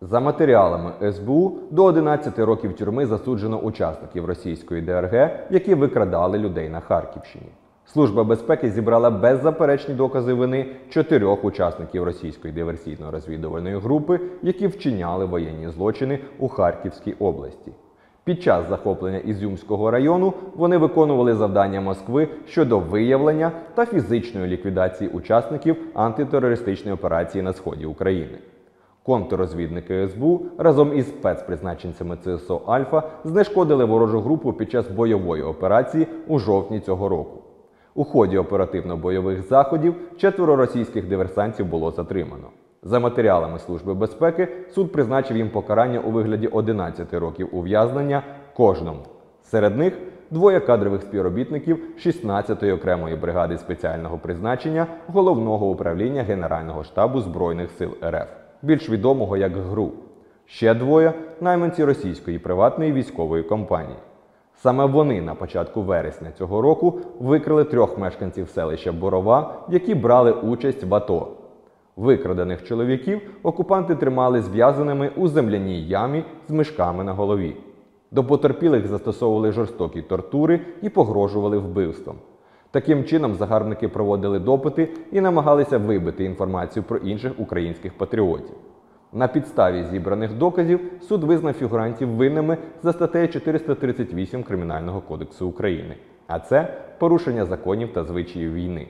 За матеріалами СБУ до 11 років тюрми засуджено учасників російської ДРГ, які викрадали людей на Харківщині. Служба безпеки зібрала беззаперечні докази вини чотирьох учасників російської диверсійно-розвідувальної групи, які вчиняли воєнні злочини у Харківській області. Під час захоплення Ізюмського району вони виконували завдання Москви щодо виявлення та фізичної ліквідації учасників антитерористичної операції на сході України. Контррозвідники СБУ разом із спецпризначенцями ЦСО Альфа знешкодили ворожу групу під час бойової операції у жовтні цього року. У ході оперативно-бойових заходів четверо російських диверсантів було затримано. За матеріалами Служби безпеки суд призначив їм покарання у вигляді 11 років ув'язнення кожному. Серед них двоє кадрових співробітників 16-ї окремої бригади спеціального призначення головного управління Генерального штабу Збройних сил РФ, більш відомого як ГРУ. Ще двоє найманці російської приватної військової компанії. Саме вони на початку вересня цього року викрили трьох мешканців селища Борова, які брали участь в АТО. Викрадених чоловіків окупанти тримали зв'язаними у земляній ямі з мишками на голові. До потерпілих застосовували жорстокі тортури і погрожували вбивством. Таким чином загарбники проводили допити і намагалися вибити інформацію про інших українських патріотів. На підставі зібраних доказів суд визнав фігурантів винними за статтею 438 Кримінального кодексу України, а це порушення законів та звичаїв війни.